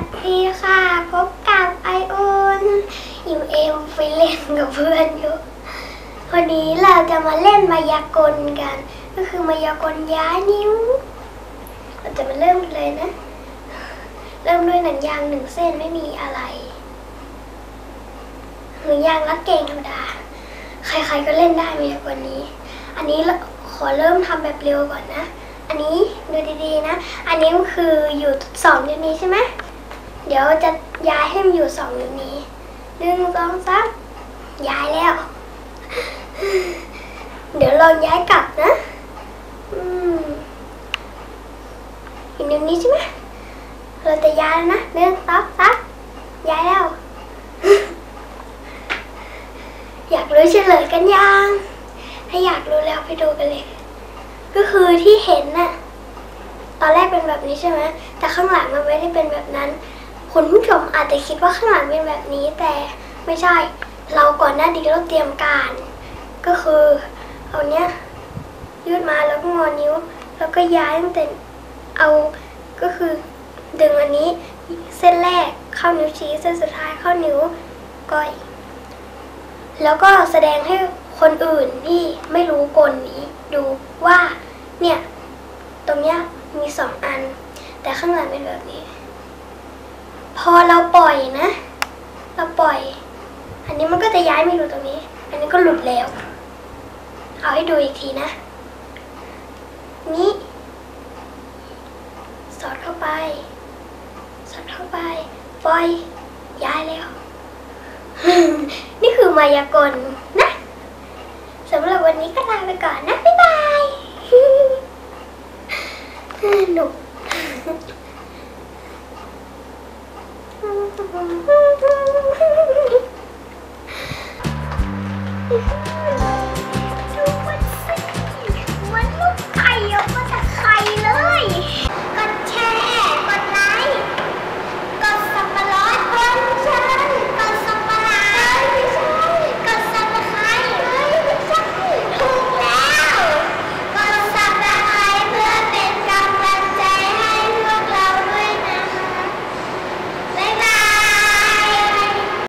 สดีค่ะ พบกับไอโอนอยู่เอมไปเล่นกับเพื่อนอยู่วันนี้เราจะมาเล่นมายากลกัน ก็คือมายากลย้ายนิ้ว เราจะมาเริ่มเลยนะ เริ่มด้วยหนังยางหนึ่งเส้นไม่มีอะไรหนังยางรัดเก่งธรรมดา ใครๆก็เล่นได้มายากลนี้ อันนี้ขอเริ่มทำแบบเร็วก่อนนะอันนี้ดูดีๆนะ อันนี้ก็คืออยู่สองนิ้วนี้ใช่ไหม เดี๋ยวจะย้ายให้มันอยู่สองนิ้วนี้หนึ่งสองสามย้ายแล้ว เดี๋ยวลองย้ายกลับนะอืมอีกนิ้วนี้ใช่ไหมเราจะย้ายแล้วนะหนึ่งสองสามย้ายแล้ว อยากรู้เฉลยกันยังถ้าอยากรู้แล้วไปดูกันเลย ก็คือที่เห็นน่ะตอนแรกเป็นแบบนี้ใช่ไหมแต่ข้างหลังมันไม่ได้เป็นแบบนั้น คุณผู้ชมอาจจะคิดว่าข้างหลังเป็นแบบนี้แต่ไม่ใช่เราก่อนหน้านี้เราเตรียมการ ก็คือเอาเนี้ยยืดมาแล้วก็งอนิ้ว แล้วก็ย้ายตั้งแต่เอาก็คือดึงอันนี้เส้นแรกเข้านิ้วชี้เส้นสุดท้ายเข้านิ้วก้อย แล้วก็แสดงให้คนอื่นที่ไม่รู้กลนี้ดูว่าเนี่ยตรงเนี้ยมีสองอัน แต่ข้างหลังเป็นแบบนี้ พอเราปล่อยนะ เราปล่อย อันนี้มันก็จะย้ายไม่รู้ตรงนี้ อันนี้ก็หลุดแล้ว เอาให้ดูอีกทีนะ นี้สอดเข้าไป สอดเข้าไป ปล่อย ย้ายแล้ว นี่คือมายากลนะสำหรับวันนี้ก็ลาไปก่อนนะ บ๊ายบายหนุก Mm-hmm.